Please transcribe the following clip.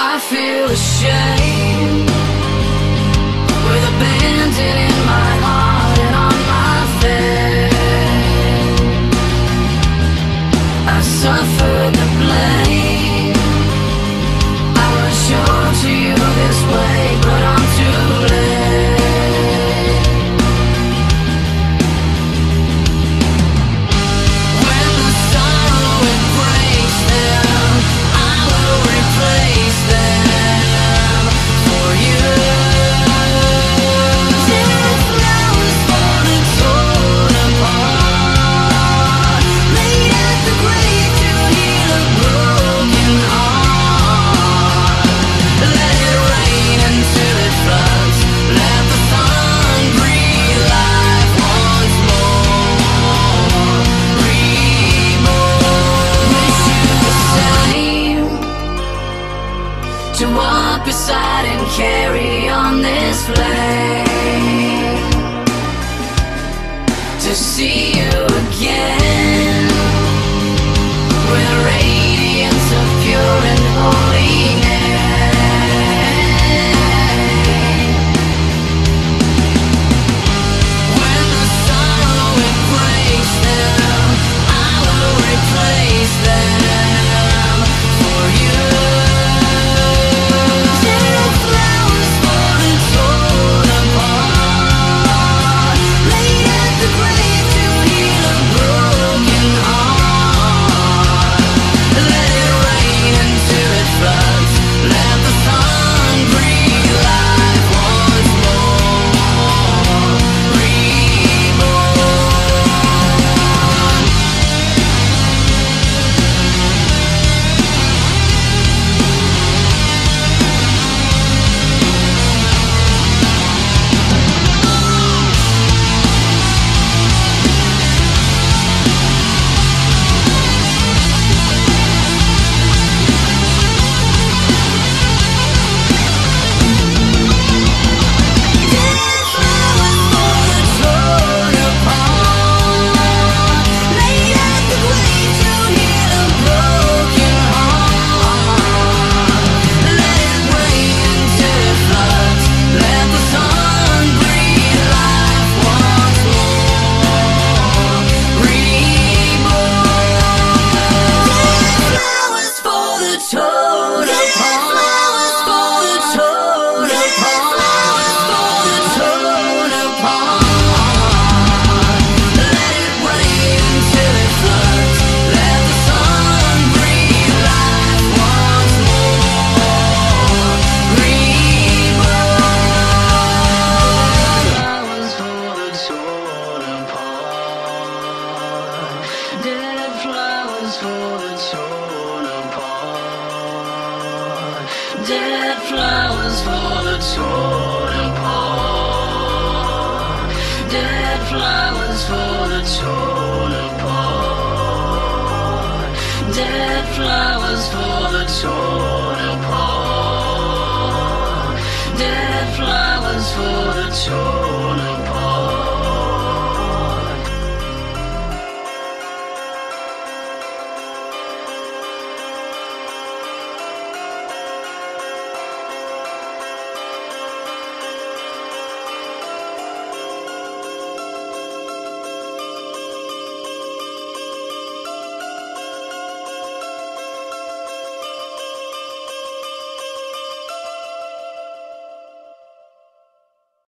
I feel ashamed. With a bandit in my heart and on my face I suffered the blame. I was sure to you this way. last torn apart. Dead flowers for the torn apart. Dead flowers for the torn apart. Dead flowers for the torn apart. Dead flowers for the torn. Dead flowers for the torn apart.